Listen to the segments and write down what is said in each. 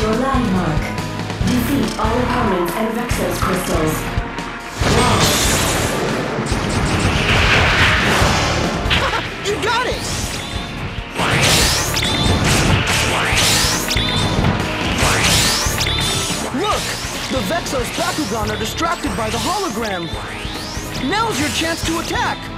your landmark. Defeat all opponents and Vexos crystals. You got it! Look! The Vexos Bakugan are distracted by the hologram. Now's your chance to attack!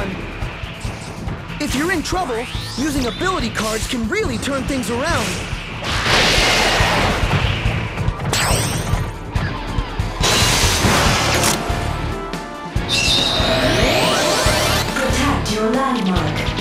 One! If you're in trouble, using ability cards can really turn things around. Protect your landmark.